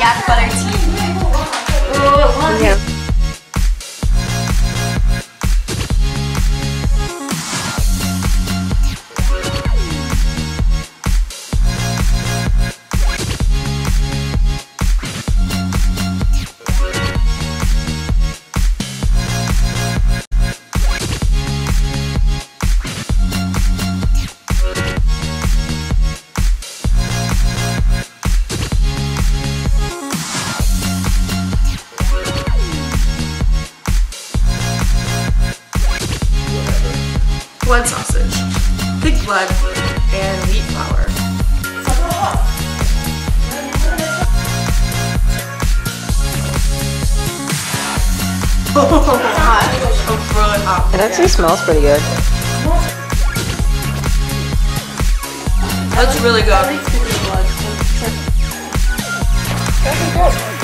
yak butter tea. Yeah. Blood sausage, pig blood, and wheat flour. It's really hot. It actually smells pretty good. That's really good. Blood.